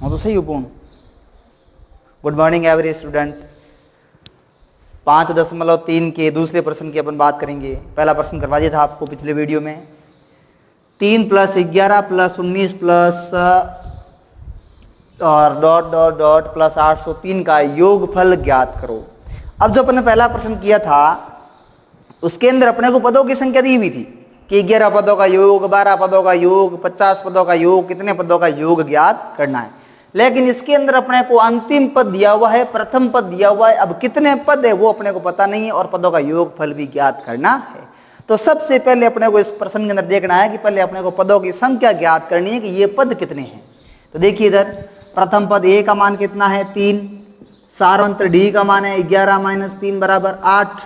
हो तो सही पूर्ण गुड मॉर्निंग एवरी स्टूडेंट पाँच दशमलव तीन के दूसरे प्रश्न की अपन बात करेंगे। पहला प्रश्न करवा दिया था आपको पिछले वीडियो में। तीन प्लस ग्यारह प्लस उन्नीस प्लस और डॉट डॉट डॉट प्लस आठ सौ तीन का योगफल ज्ञात करो। अब जो अपने पहला प्रश्न किया था, उसके अंदर अपने को पदों की संख्या दी हुई थी कि ग्यारह पदों का योग, बारह पदों का योग, पचास पदों का योग, कितने पदों का योग ज्ञात करना है। लेकिन इसके अंदर अपने को अंतिम पद दिया हुआ है, प्रथम पद दिया हुआ है। अब कितने पद है वो अपने को पता नहीं है और पदों का योग फल भी ज्ञात करना है। तो सबसे पहले अपने को इस प्रश्न के अंदर देखना है कि पहले अपने को पदों की संख्या ज्ञात करनी है कि ये पद कितने हैं। तो देखिए इधर, प्रथम पद ए का मान कितना है? तीन। सारवंत्र डी का मान है ग्यारह माइनस तीन बराबर आठ।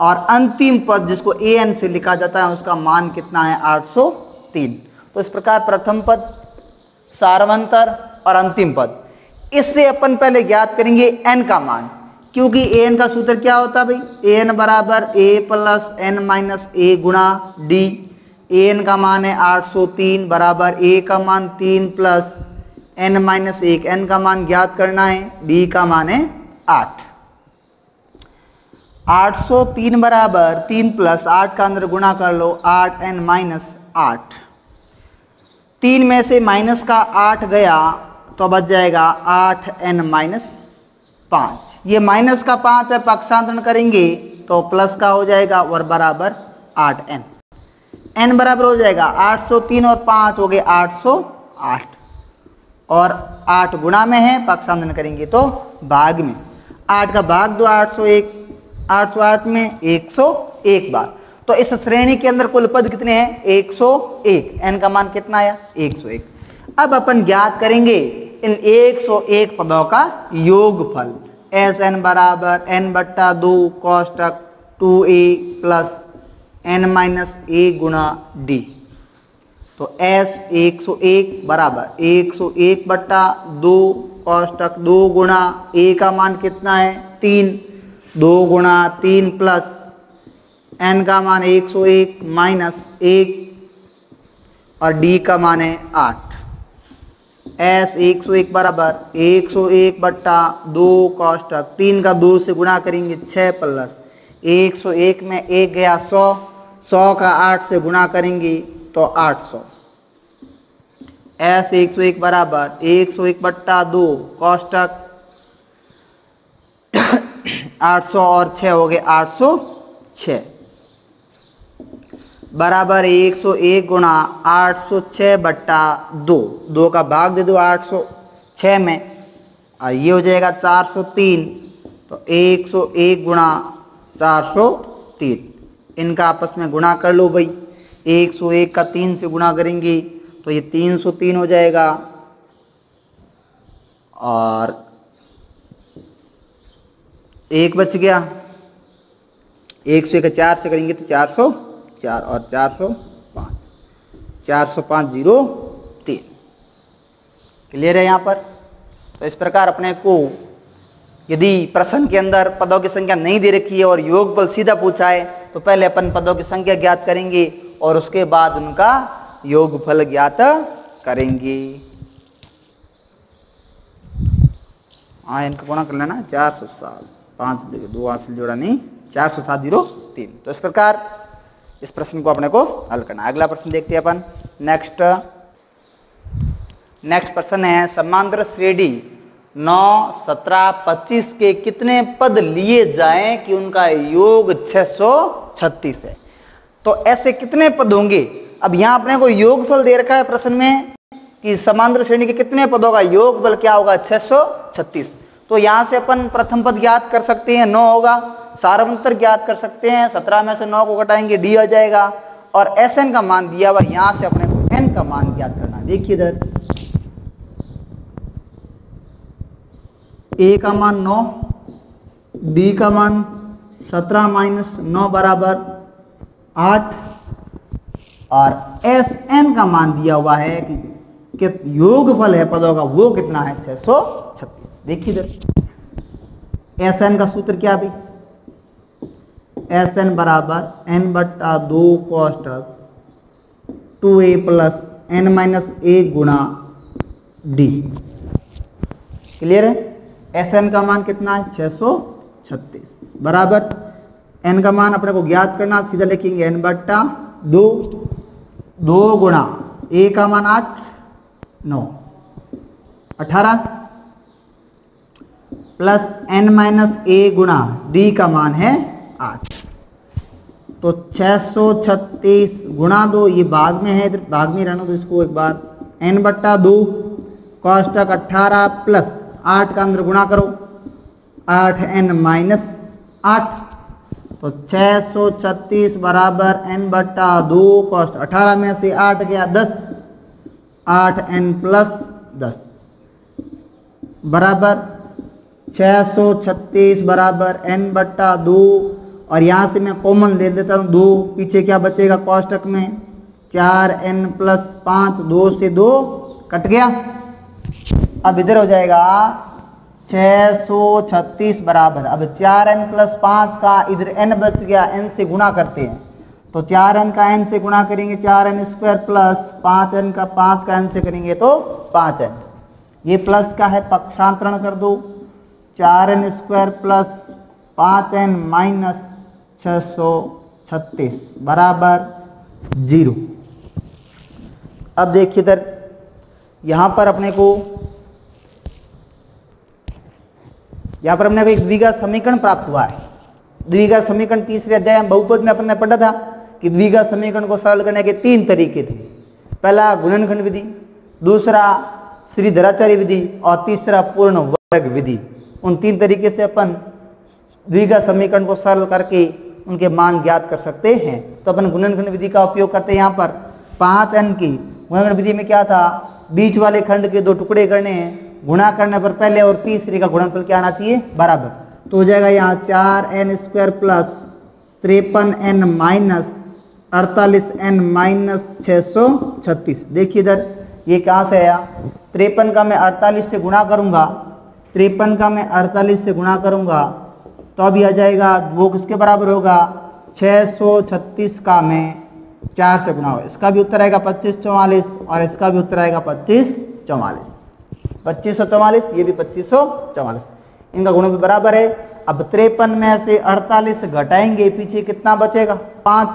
और अंतिम पद जिसको ए एन से लिखा जाता है, उसका मान कितना है? आठ सौ तीन। तो इस प्रकार प्रथम पद सारवंतर और अंतिम पद। इससे अपन पहले ज्ञात करेंगे एन का मान, क्योंकि ए एन का सूत्र क्या होता भाई? ए एन बराबर A plus N minus A गुणा डी ए एन का मान है 803 बराबर ए का मान तीन प्लस एन माइनस एक। एन का मान ज्ञात करना है डी का मान है आठ। 803 बराबर तीन प्लस आठ का अंदर गुणा कर लो, आठ एन माइनस आठ। तीन में से माइनस का आठ गया तो बच जाएगा आठ एन माइनस पाँच। ये माइनस का पाँच है, पक्षांतरण करेंगे तो प्लस का हो जाएगा और बराबर आठ एन। एन बराबर हो जाएगा आठ सौ तीन और पाँच हो गए आठ सौ आठ। और आठ गुणा में है, पक्षांतरण करेंगे तो भाग में। आठ का भाग दो, आठ सौ एक, आठ सौ आठ में एक सौ एक बार। तो इस श्रेणी के अंदर कुल पद कितने हैं? एक सौ एक। एन का मान कितना आया? एक सौ एक। अब अपन ज्ञात करेंगे इन एक सौ एक पदों का योगफल। एस एन बराबर, एन बट्टा दो कॉस्टक two A plus N minus A गुणा डी। तो एस एक सौ एक बराबर, एक सौ एक बट्टा दो कॉस्टक दो गुणा ए का मान कितना है? तीन। दो गुणा तीन प्लस एन का मान एक सौ एक माइनस एक और डी का मान है आठ। एस एक सौ एक बराबर, एक सौ एक बट्टा दो कॉस्टक तीन का दो से गुणा करेंगे छः प्लस। एक सौ एक में एक गया सौ सौ का आठ से गुणा करेंगे तो आठ सौ। एस एक सौ एक बराबर, एक सौ एक बट्टा दो कॉस्टक आठ सौ और छः हो गए आठ सौ छः बराबर एक सौ एक गुणा आठ सौ छः बट्टा दो। दो का भाग दे दो आठ सौ छः में, और ये हो जाएगा चार सौ तीन। तो एक सौ एक गुणा चार सौ तीन। इनका आपस में गुणा कर लो भाई। एक सौ एक का तीन से गुणा करेंगे तो ये तीन सौ तीन हो जाएगा। और एक बच गया। एक सौ एक चार से करेंगे तो चार सौ चार और चार सौ पाँच। चार सौ पाँच ज़ीरो तीन। क्लियर है यहाँ पर? तो इस प्रकार अपने को यदि प्रश्न के अंदर पदों की संख्या नहीं दे रखी है और योग बल सीधा पूछा है तो पहले अपन पदों की संख्या ज्ञात करेंगे और उसके बाद उनका योग फल ज्ञात करेंगे। हाँ इनका कोना कर लेना? चार सौ सात। पाँच दो हासिल जोड़ा नहीं। चार सौ सात ज़ीरो तीन। तो इस प्रकार इस प्रश्न को अपने को हल करना अगला प्रश्न देखते हैं अपन। नेक्स्ट नेक्स्ट प्रश्न है, समांतर श्रेणी नौ, सत्रह, पच्चीस के कितने पद लिए जाएँ कि उनका योग छह सौ छत्तीस है? तो ऐसे कितने पद होंगे? अब यहाँ अपने को योग फल दे रखा है प्रश्न में कि समांतर श्रेणी के कितने पदों का योग बल क्या होगा? छह सौ छत्तीस। तो यहाँ से अपन प्रथम पद ज्ञात कर सकते हैं, नौ होगा। सारवंतर ज्ञात कर सकते हैं सत्रह में से नौ को घटाएँगे डी आ जाएगा। और एस एन का मान दिया हुआ यहाँ से अपने एन का मान ज्ञात करना देखिए इधर। ए का मान नौ डी का मान सत्रह माइनस नौ बराबर आठ और एस एन का मान दिया हुआ है कि, कि योगफल है पदों का वो कितना है छह सौ छत्तीस। देखिए इधर। एस एन का सूत्र क्या भी एस एन बराबर एन बट्टा दो कॉस्टक two A plus N minus A गुणा डी। क्लियर है? एस एन का मान कितना है? छह सौ छत्तीस। बराबर? एन का मान अपने को ज्ञात करना सीधा लिखेंगे एन बट्टा दो दो गुणा ए का मान आठ, नौ। अठारह? प्लस एन माइनस ए गुणा डी का मान है आठ। तो 636 गुणा दो, ये भाग में है भाग में रहना तो इसको एक बार एन बट्टा दो कॉस्टक अट्ठारह प्लस आठ का अंदर गुणा करो, आठ एन माइनस आठ तो 636 बराबर एन बट्टा दो कॉस्ट अठारह में से आठ गया दस, आठ एन प्लस दस, बराबर 636 बराबर एन बट्टा दो और यहाँ से मैं कॉमन ले लेता हूँ दो, पीछे क्या बचेगा कॉस्टक में? चार एन प्लस पाँच, दो से दो, कट गया। अब इधर हो जाएगा छः सौ छत्तीस बराबर। अब चार एन प्लस पाँच का इधर एन बच गया एन से गुणा करते हैं। तो चार एन का एन से गुणा करेंगे, चार एन स्क्वायर प्लस पाँच एन का पाँच का एन से करेंगे तो पाँच एन ये प्लस का है, पक्षांतरण कर दो। चार एन स्क्वायर प्लस पाँच एन माइनस छः सौ छत्तीस बराबर ज़ीरो। अब देखिए इधर, यहाँ पर अपने को, यहाँ पर हमने एक द्विघात समीकरण प्राप्त हुआ है। द्विघात समीकरण तीसरे अध्याय बहुपद में अपने पढ़ा था कि द्विघात समीकरण को सरल करने के तीन तरीके थे। पहला गुणनखंड विधि, दूसरा श्री श्रीधराचार्य विधि और तीसरा पूर्ण वर्ग विधि। उन तीन तरीके से अपन द्विघात समीकरण को सरल करके उनके मान ज्ञात कर सकते हैं। तो अपन गुणनखंड विधि का उपयोग करते हैं यहाँ पर। पाँच एन की गुणनखंड विधि में क्या था? बीच वाले खंड के दो टुकड़े करने हैं। गुणा करने पर पहले और तीसरे का गुणनफल क्या आना चाहिए? बराबर। तो हो जाएगा यहाँ चार एन स्क्वायर प्लस तिरपन एन माइनस अड़तालीस एन माइनस छः सौ छत्तीस। देखिए इधर, ये कहाँ से आया? तिरपन का मैं अड़तालीस से गुणा करूँगा। तिरपन का मैं अड़तालीस से गुणा करूँगा। तो अभी आ जाएगा, वो किसके बराबर होगा? 636 का में चार से गुना हो। इसका भी उत्तर आएगा पच्चीस चौवालीस और इसका भी उत्तर आएगा पच्चीस चौवालीस। पच्चीस सौ चौवालीस, ये भी पच्चीस सौ चौवालीस। इनका गुणों भी बराबर है। अब त्रेपन में से अड़तालीस घटाएँगे, पीछे कितना बचेगा? पाँच।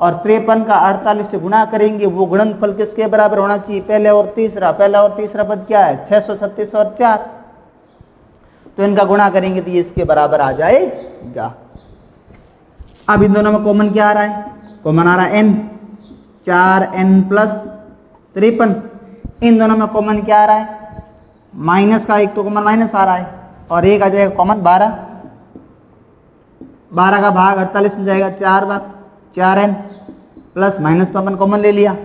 और त्रेपन का अड़तालीस से गुणा करेंगे, वो गुणनफल किसके बराबर होना चाहिए? पहले और तीसरा। पहला और तीसरा पद क्या है? छह सौ छत्तीस और चार। तो इनका गुणा करेंगे तो ये इसके बराबर आ जाएगा। अब इन दोनों में कॉमन क्या आ रहा है? कॉमन आ रहा है एन चार एन प्लस तिरपन। इन दोनों में कॉमन क्या आ रहा है? माइनस का एक तो कॉमन माइनस आ रहा है और एक आ जाएगा कॉमन बारह। बारह का भाग अड़तालीस में जाएगा चार बार। चार एन प्लस माइनस पर अपन कॉमन ले लिया।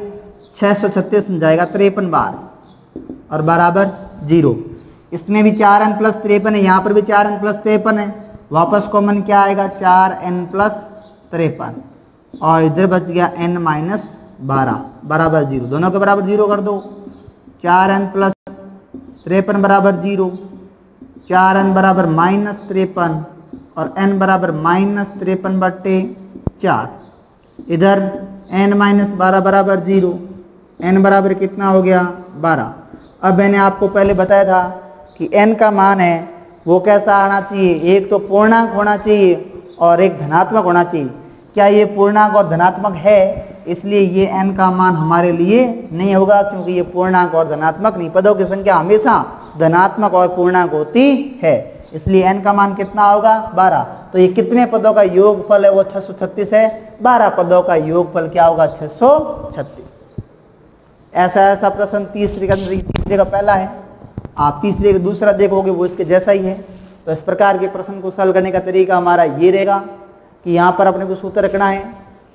छः सौ छत्तीस में जाएगा तिरपन बार और बराबर ज़ीरो। इसमें भी चार एन प्लस तिरपन है, यहाँ पर भी चार एन प्लस तिरपन है। वापस कॉमन क्या आएगा? चार एन प्लस तिरपन। और इधर बच गया एन माइनस बारह। बराबर ज़ीरो दोनों के बराबर ज़ीरो कर दो। चार एन प्लस तिरपन बराबर ज़ीरो चार एन बराबर माइनस तिरपन। और एन बराबर माइनस तिरपन बट्टे चार। इधर एन माइनस बारह बराबर ज़ीरो एन बराबर कितना हो गया? बारह। अब मैंने आपको पहले बताया था कि n का मान है, वो कैसा आना चाहिए? एक तो पूर्णांक होना चाहिए और एक धनात्मक होना चाहिए। क्या ये पूर्णांक और धनात्मक है? इसलिए ये n का मान हमारे लिए नहीं होगा, क्योंकि ये पूर्णांक और धनात्मक नहीं, पदों की संख्या हमेशा धनात्मक और पूर्णांक होती है। इसलिए n का मान कितना होगा? 12 तो ये कितने पदों का योगफल है? वो 636 है। 12 पदों का योगफल क्या होगा? 636 ऐसा ऐसा प्रश्न तीसरे का तीसरे का पहला है। आप तीसरे का दूसरा देखोगे वो इसके जैसा ही है। तो इस प्रकार के प्रश्न को सॉल्व करने का तरीका हमारा ये रहेगा कि यहाँ पर अपने को सूत्र रखना है।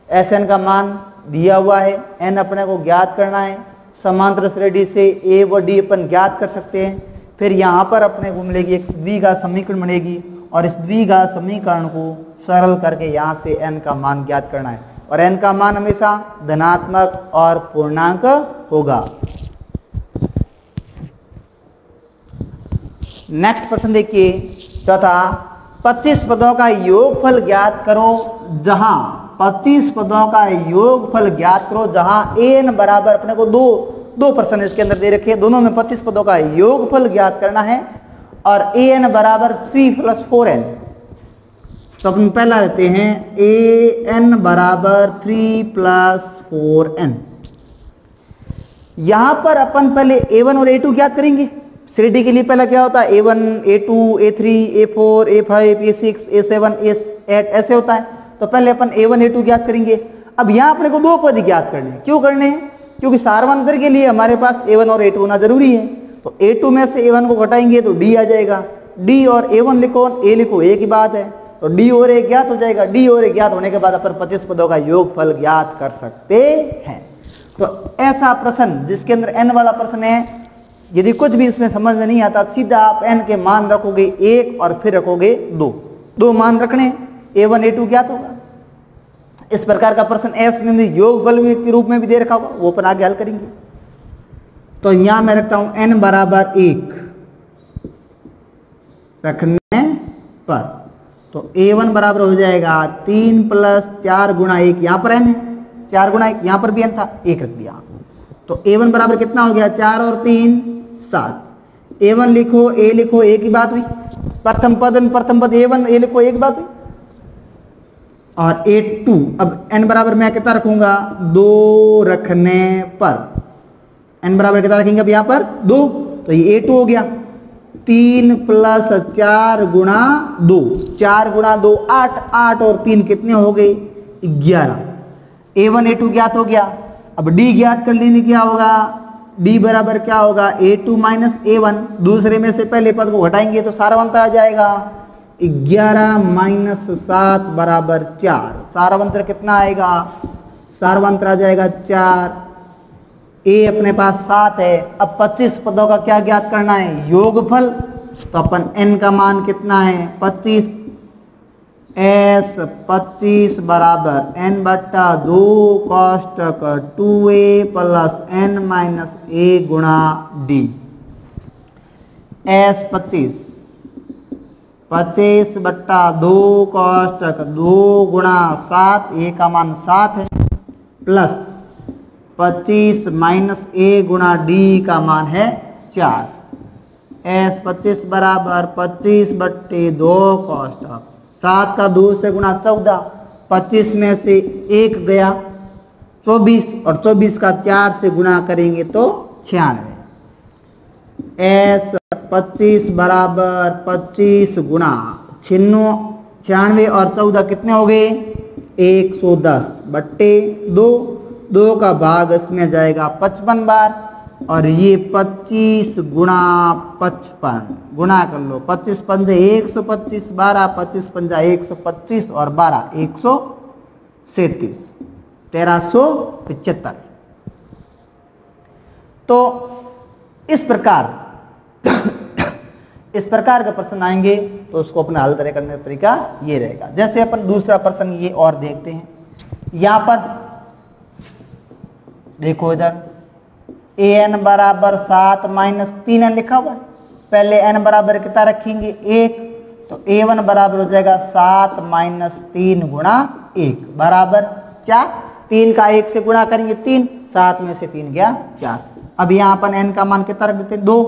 एस एन का मान दिया हुआ है। एन अपने को ज्ञात करना है। समांतर श्रेणी से ए व डी अपन ज्ञात कर सकते हैं। फिर यहाँ पर अपने को मिलेगी एक द्विघा समीकरण बनेगी और इस द्विघा समीकरण को सरल करके यहाँ से एन का मान ज्ञात करना है। और एन का मान हमेशा धनात्मक और पूर्णांक होगा। नेक्स्ट प्रश्न देखिए। चौथा 25 पदों का योगफल ज्ञात करो जहाँ। 25 पदों का योगफल ज्ञात करो जहाँ एन बराबर अपने को दो दो प्रश्न इसके अंदर दे रखे हैं। दोनों में पच्चीस पदों का योगफल ज्ञात करना है और ए एन बराबर थ्री प्लस फोर एन तो अपन पहला लेते हैं। ए एन बराबर थ्री प्लस फोर एन यहाँ पर अपन पहले ए वन और ए टू ज्ञात करेंगे। श्रेणी के लिए पहला क्या होता है? A one A two A three A four A five A six A seven A eight ऐसे होता है। तो पहले अपन ए वन ए टू ज्ञात करेंगे। अब यहाँ अपने को दो पद ज्ञात करने क्यों करने हैं? क्योंकि सारवंतर के लिए हमारे पास ए वन और ए टू होना ज़रूरी है। तो ए टू में से ए वन को घटाएँगे तो डी आ जाएगा। डी और ए वन लिखो ए लिखो ए की बात है। तो डी और ए ज्ञात हो जाएगा। डी और ए ज्ञात होने के बाद अपन पच्चीस पदों का योग फल ज्ञात कर सकते हैं। तो ऐसा प्रश्न जिसके अंदर एन वाला प्रश्न है यदि कुछ भी इसमें समझ में नहीं आता, सीधा आप एन के मान रखोगे एक और फिर रखोगे दो। दो मान रखने ए वन ए टू ज्ञात होगा। इस प्रकार का प्रश्न एस में योग बल के रूप में भी दे रखा होगा, वो अपन आगे हल करेंगे। तो यहाँ मैं रखता हूँ एन बराबर एक रखने पर। तो ए वन बराबर हो जाएगा तीन प्लस चार गुणा एक, यहाँ पर एन है। चार गुणा एक, यहाँ पर भी एन था, एक रख दिया। तो ए वन बराबर कितना हो गया? चार और तीन, सात। ए वन लिखो ए लिखो एक ही बात हुई। प्रथम पद प्रथम पद ए वन ए लिखो एक बात हुई। और ए टू अब एन बराबर मैं कितना रखूँगा? दो रखने पर। एन बराबर कितना रखेंगे अब यहाँ पर? दो। तो ये ए टू हो गया। तीन प्लस चार गुणा दो। चार गुणा दो, आठ। आठ और तीन कितने हो गए? ग्यारह। ए वन ए टू ज्ञात हो गया। अब डी ज्ञात कर लेने क्या होगा? डी बराबर क्या होगा? A two minus A one दूसरे में से पहले पद को घटाएँगे तो सारा बनता आ जाएगा। ग्यारह माइनस सात बराबर चार। सारावंतर कितना आएगा? सारावंतर आ जाएगा चार। ए अपने पास सात है। अब पच्चीस पदों का क्या ज्ञात करना है? योगफल। तो अपन एन का मान कितना है? पच्चीस। एस पच्चीस बराबर एन बट्टा दो कॉस्टक two A plus N minus A गुणा डी एस पच्चीस। पच्चीस बट्टा दो कॉस्टक दो गुणा सात ए का मान सात है प्लस पच्चीस माइनस ए गुणा डी का मान है चार। एस पच्चीस बराबर पच्चीस बट्टे दो कॉस्टक सात का दो से गुणा चौदह, पच्चीस में से एक गया, चौबीस और चौबीस का चार से गुणा करेंगे तो छियानवे। एस पच्चीस बराबर पच्चीस गुणा छिन्नो, छियानवे और चौदह कितने हो गए? एक सौ दस। बट्टे दो दो का भाग इसमें जाएगा पचपन बार। और ये पच्चीस गुणा पचपन, गुणा कर लो, पच्चीस पंजे एक सौ पच्चीस, बारह पच्चीस पंजा एक सौ पच्चीस और बारह एक सौ सैतीस, तेरह तो इस प्रकार इस प्रकार का प्रश्न आएँगे तो उसको अपना हल तरह करने का तरीका ये रहेगा। जैसे अपन दूसरा प्रश्न ये और देखते हैं। यहाँ पर, देखो इधर ए एन बराबर सात माइनस तीन एन लिखा हुआ है। पहले एन बराबर कितना रखेंगे? एक। तो ए वन बराबर हो जाएगा सात माइनस तीन गुणा एक। बराबर चार। तीन का एक से गुणा करेंगे तीन। सात में से तीन गया चार। अब यहाँ अपन एन का मान कितना रख देते दो।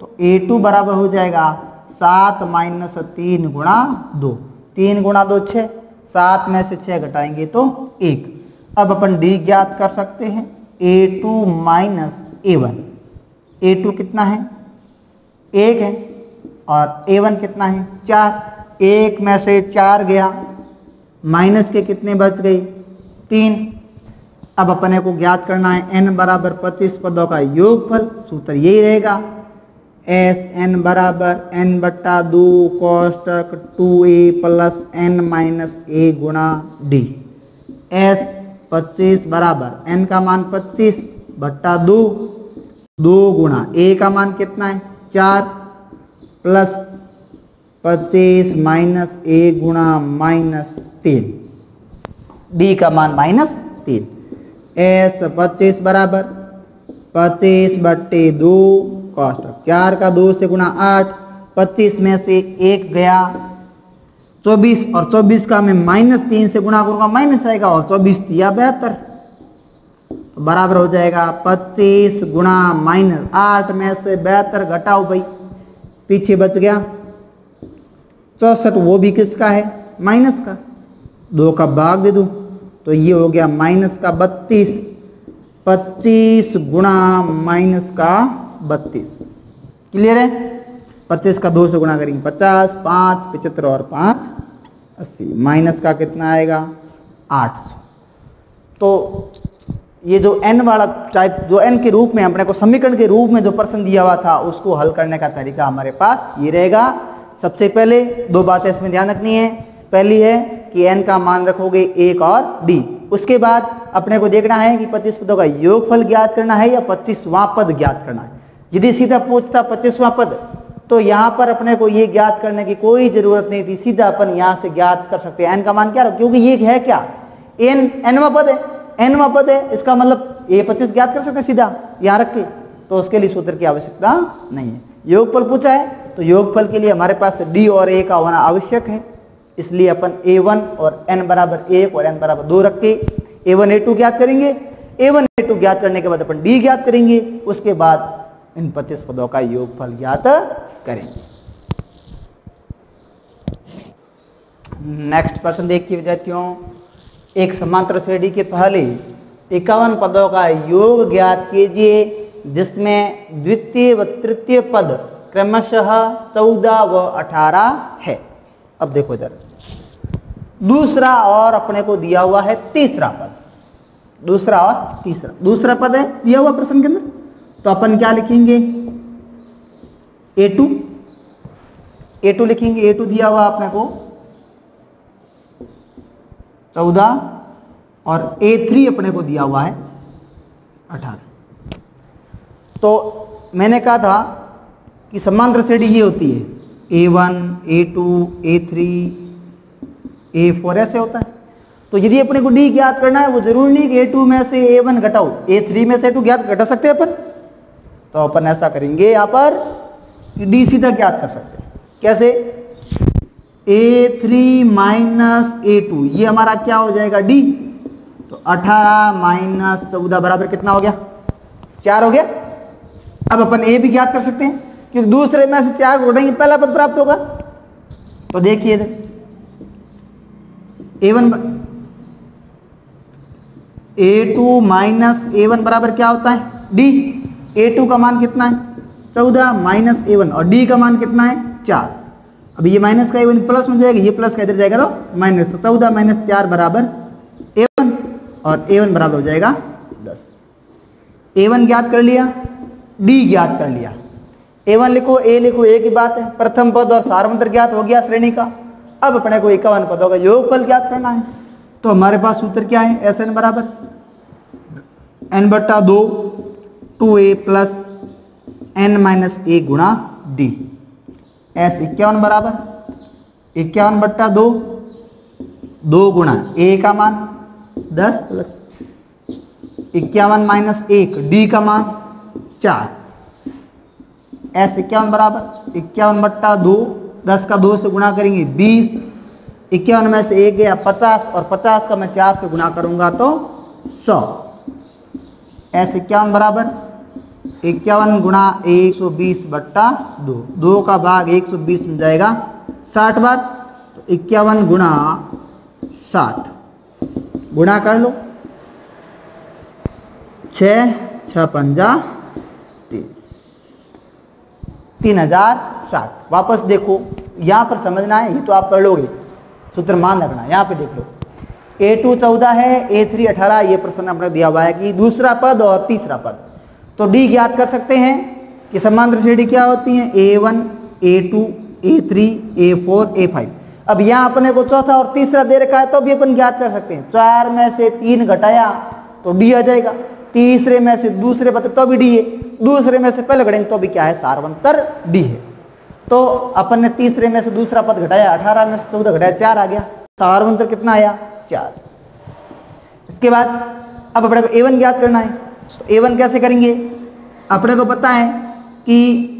तो ए टू बराबर हो जाएगा सात माइनस तीन गुणा दो। तीन गुणा दो छ सात में से छः घटाएँगे तो एक। अब अपन डी ज्ञात कर सकते हैं। A two minus A one A two कितना है? एक है। और ए वन कितना है? चार। एक में से चार गया। माइनस के कितने बच गए? तीन। अब अपने को ज्ञात करना है एन बराबर पच्चीस पदों का योगफल। सूत्र यही रहेगा। एस एन बराबर एन बट्टा दो कॉस्टक two A plus N minus A गुणा डी एस पच्चीस बराबर एन का मान पच्चीस बट्टा दो। दो गुणा। ए का मान कितना है? चार प्लस पच्चीस माइनस ए गुणा माइनस तीन। डी का मान माइनस तीन। एस पच्चीस बराबर। पच्चीस बट्टे दो कॉस्ट चार का दो से गुणा आठ। पच्चीस में से एक गया। चौबीस। और चौबीस का मैं माइनस तीन से गुणा करूँगा, माइनस आएगा और चौबीस दिया बेहतर। तो बराबर हो जाएगा पच्चीस गुणा माइनस आठ में से बेहतर घटाओ भाई। पीछे बच गया। चौसठ वो भी किसका है? माइनस का। दो का भाग दे दो तो ये हो गया माइनस का बत्तीस। पच्चीस गुणा माइनस का बत्तीस। क्लियर है? पच्चीस का दो से गुणा करेंगे पचास, पाँच, पचहत्तर और पाँच, अस्सी। माइनस का कितना आएगा? आठ सौ। तो ये जो n वाला टाइप जो n के रूप में अपने को समीकरण के रूप में जो प्रश्न दिया हुआ था, उसको हल करने का तरीका हमारे पास ये रहेगा। सबसे पहले दो बातें इसमें ध्यान रखनी है। पहली है कि n का मान रखोगे एक और d उसके बाद अपने को देखना है कि 25 पदों का योगफल ज्ञात करना है या 25वां पद ज्ञात करना है। यदि सीधा पूछता 25वां पद तो यहाँ पर अपने को ये ज्ञात करने की कोई ज़रूरत नहीं थी। सीधा अपन यहाँ से ज्ञात कर सकते हैं। एन का मान क्या क्योंकि ये है क्या? एन एनवा पद है। एनवा पद है, इसका मतलब ए पच्चीस ज्ञात कर सकते हैं सीधा, यहाँ रख के। तो उसके लिए सूत्र की आवश्यकता नहीं है। योगफल पूछा है तो योगफल के लिए हमारे पास डी और ए का होना आवश्यक है। इसलिए अपन ए वन और एन बराबर एक और एन बराबर दो रख के ए वन ए टू ज्ञात करेंगे। ए वन ए टू ज्ञात करने के बाद अपन डी ज्ञात करेंगे। उसके बाद इन पच्चीस पदों का योगफल ज्ञात करेंगे। नेक्स्ट प्रश्न देखिए विद्यार्थियों। एक समांतर श्रेणी के पहले इक्यावन पदों का योग ज्ञात कीजिए, जिसमें द्वितीय व तृतीय पद क्रमशः चौदह व अठारह है। अब देखो जरा। दूसरा और अपने को दिया हुआ है तीसरा पद। दूसरा और तीसरा। दूसरा पद है, दिया हुआ प्रश्न के अंदर। तो अपन क्या लिखेंगे? ए टू ए टू लिखेंगे ए टू दिया हुआ अपने को। चौदह और ए थ्री अपने को दिया हुआ है, अठारह। तो मैंने कहा था कि समांतर श्रेणी ये होती है A one A two A three A four ऐसे होता है। तो यदि अपने को डी ज्ञात करना है, वो ज़रूरी नहीं कि ए टू में से ए वन घटाओ ए थ्री में से टू ज्ञात घटा सकते हैं अपन। तो अपन ऐसा करेंगे यहाँ पर डी सीधा ज्ञात कर सकते हैं। कैसे? A three minus A two ये हमारा क्या हो जाएगा डी तो अठारह माइनस चौदह बराबर कितना हो गया? चार हो गया। अब अपन ए भी ज्ञात कर सकते हैं, क्योंकि दूसरे में से चार को उठाएँगे, पहला पद प्राप्त होगा। तो देखिए A one A two minus A one बराबर क्या होता है? डी ए टू का मान कितना है? चौदह माइनस ए वन और डी का मान कितना है? चार। अब ये माइनस का ए प्लस में जाएगा, ये प्लस का इधर जाएगा तो माइनस चौदह माइनस चार बराबर ए वन और ए वन बराबर हो जाएगा दस। ए वन ज्ञात कर लिया डी ज्ञात कर लिया। ए वन लिखो ए लिखो ए की बात है। प्रथम पद और सारमंत्र ज्ञात हो गया श्रेणी का। अब अपने को इक्यावन पदों का योगफल ज्ञात करना है। तो हमारे पास सूत्र क्या है? एस एन बराबर। एन बट्टा दो, two A plus N minus A गुणा डी एस इक्यावन बराबर, इक्यावन बट्टा दो दो गुणा ए का मान, दस प्लस इक्यावन माइनस एक, डी का मान, चार। एस इक्यावन बराबर, इक्यावन बट्टा दो, दस का दो से गुणा करेंगे बीस। इक्यावन में से एक गया पचास और पचास का मैं चार से गुणा करूँगा तो सौ। एस इक्यावन बराबर इक्यावन गुणा एक सौ बीस बट्टा दो। दो का भाग एक सौ बीस में जाएगा साठ बार तो इक्यावन गुणा साठ। गुणा कर लो। छ छ पंजा तीस तीन हज़ार साठ। वापस देखो, यहाँ पर समझना है, ये तो आप लोगे। सूत्र मान रखना, यहाँ पे देख लो। ए टू चौदह है, ए थ्री अठारह, ये प्रश्न आपने दिया हुआ है कि दूसरा पद और तीसरा पद। तो डी ज्ञात कर सकते हैं कि समांतर श्रेणी क्या होती है? A one A two A three A four A five अब यहाँ अपने को चौथा और तीसरा दे रखा है तो भी अपन ज्ञात कर सकते हैं। चार में से तीन घटाया तो डी आ जाएगा। तीसरे में से दूसरे पद तो भी डी है। दूसरे में से पहले घटेंगे तो भी क्या है? सारवंतर डी है। तो अपन ने तीसरे में से दूसरा पद घटाया, अठारह में से चौदह घटाया, चार आ गया। सारवंतर कितना आया? चार। इसके बाद अब अपने को एवन ज्ञात करना है। ए वन कैसे करेंगे? अपने को पता है कि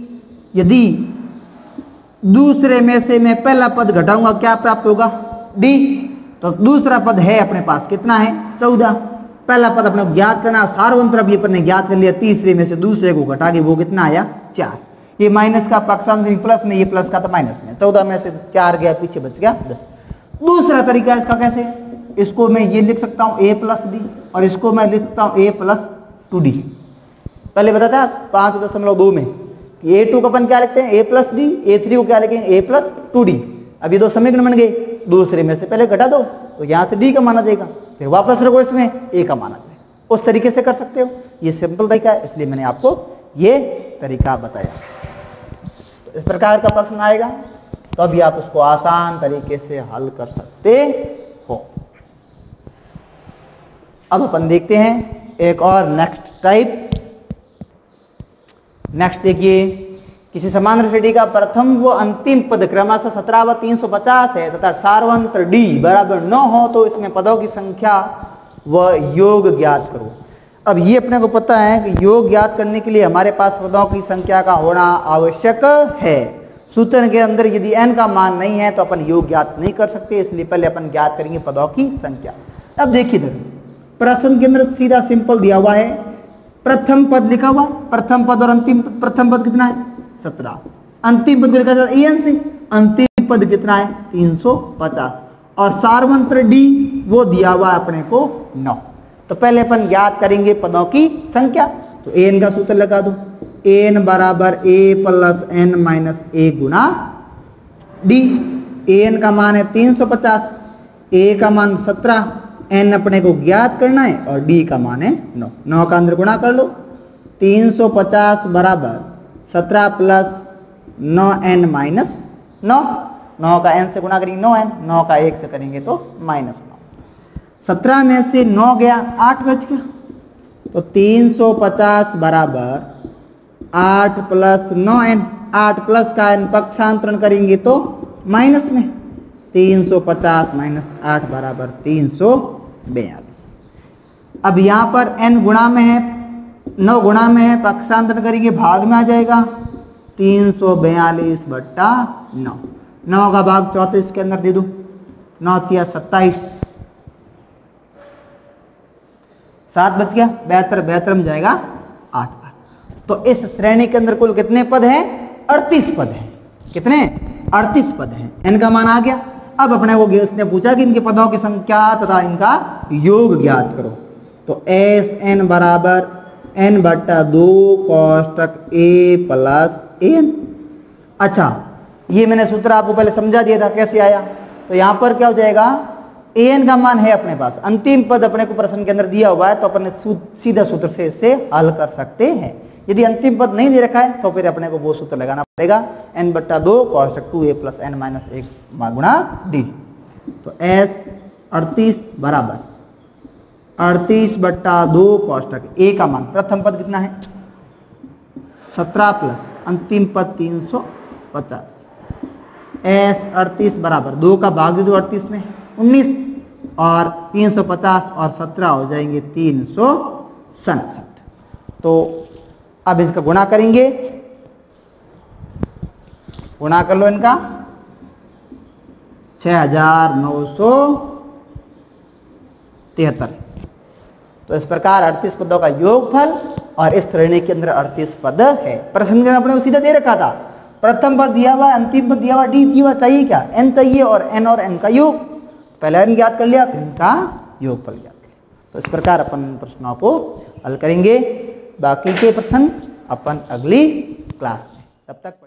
यदि दूसरे में से मैं पहला पद घटाऊँगा, क्या प्राप्त होगा? डी तो दूसरा पद है अपने पास कितना है? चौदह। पहला पद अपने ज्ञात करना सार्वंत्र अभी अपन ने ज्ञात कर लिया, तीसरे में से दूसरे को घटा के वो कितना आया? चार। ये माइनस का पक्षांतरिक प्लस में, ये प्लस का तो माइनस में। चौदह में से चार गया, पीछे बच गया दूसरा तरीका इसका कैसे? इसको मैं ये लिख सकता हूँ ए प्लस डी और इसको मैं लिखता हूँ ए प्लस टू डी। पहले बताया पाँच दशमलव दो में। ए टू का अपन क्या लिखते हैं? A plus D, A three को क्या लिखेंगे ए प्लस टू डी। ये दो समीकरण बन गए। दूसरे में से पहले घटा दो तो यहाँ से डी का माना जाएगा। फिर वापस रखो इसमें, ए का माना जाएगा। उस तरीके से कर सकते हो। ये सिंपल तरीका है, इसलिए मैंने आपको ये तरीका बताया। तो इस प्रकार का प्रश्न आएगा। तो अभी आप उसको आसान तरीके से हल कर सकते हो। अब अपन देखते हैं एक और नेक्स्ट टाइप नेक्स्ट देखिए, किसी समान श्रेणी का प्रथम व अंतिम पद क्रमशः सत्रह व तीन सौ पचास है, तथा सार्वंत्र डी बराबर न हो तो इसमें पदों की संख्या व योग ज्ञात करो। अब ये अपने को पता है कि योग ज्ञात करने के लिए हमारे पास पदों की संख्या का होना आवश्यक है। सूत्र के अंदर यदि n का मान नहीं है तो अपन योग ज्ञात नहीं कर सकते, इसलिए पहले अपन ज्ञात करेंगे पदों की संख्या। अब देखिए प्रश्न के अंदर सीधा सिंपल दिया हुआ है। प्रथम पद लिखा हुआ, प्रथम पद और अंतिम, प्रथम पद कितना है? सत्रह। अंतिम पद लिखा जाता से। अंतिम पद कितना है? तीन सौ पचास। और सार्वंत्र डी, वो दिया हुआ अपने को नौ। तो पहले अपन ज्ञात करेंगे पदों की संख्या। तो एन का सूत्र लगा दो। एन बराबर A plus N minus A Guna D. N का मान है 350 ए का मान 17 एन अपने को ज्ञात करना है और डी का मान है 9 9 का अंदर गुणा कर लो। 350 बराबर 17 प्लस नौ एन माइनस 9 9 का एन से गुणा करेंगे 9 एन। 9 का एक से करेंगे तो माइनस नौ। सत्रह में से 9 गया 8 बच गया। तो 350 बराबर आठ प्लस नौ एन। आठ प्लस का एन पक्षांतरण करेंगे तो माइनस में। तीन सौ पचास माइनस आठ बराबर तीन सौ बयालीस। अब यहाँ पर एन गुणा में है, नौ गुणा में है पक्षांतरण करेंगे भाग में आ जाएगा। तीन सौ बयालीस बट्टा नौ। नौ का भाग चौंतीस के अंदर दे दो। नौ तिया सत्ताईस। सात बच गया, बेहतर बेहतर में जाएगा आठ तो इस श्रेणी के अंदर कुल कितने पद हैं? अड़तीस पद हैं। कितने? अड़तीस पद हैं। का मान आ गया। अब अपने को उसने पूछा कि इनके पदों की संख्या तथा इनका योग ज्ञात करो। तो एस एन बराबर, एन बट्टा दो कौष्टक ए प्लस एन। अच्छा ये मैंने सूत्र आपको पहले समझा दिया था, कैसे आया? तो यहाँ पर क्या हो जाएगा? एन का मान है अपने पास। अंतिम पद अपने को प्रश्न के अंदर दिया हुआ है तो अपने सीधा सूत्र से इससे हल कर सकते हैं। यदि अंतिम पद नहीं दे रखा है तो फिर अपने को वो सूत्र लगाना पड़ेगा एन बट्टा दो cost two A plus N minus एक गुणा डी तो एस अड़तीस बराबर, अड़तीस बट्टा दो कॉस्टक ए का मान, प्रथम पद कितना है? सत्रह प्लस अंतिम पद तीन सौ पचास। एस अड़तीस बराबर, दो का भाग दे दो अड़तीस में, उन्नीस, और तीन सौ पचास और सत्रह हो जाएँगे तीन सौ सड़सठ। तो अब इसका गुणा करेंगे। गुणा कर लो इनका। छ हज़ार नौ सौ तिहत्तर। तो इस प्रकार अड़तीस पदों का योगफल और इस श्रेणी के अंदर अड़तीस पद है। प्रश्न अपने सीधा दे रखा था। प्रथम पद दिया हुआ, अंतिम पद दिया हुआ, डी दिया हुआ, चाहिए क्या? एन चाहिए और एन और एन का योग। पहले एन ज्ञात कर लिया, फिर इनका योगफल ज्ञात तो इस प्रकार अपन प्रश्नों को हल करेंगे। बाकी के प्रश्न अपन अगली क्लास में। तब तक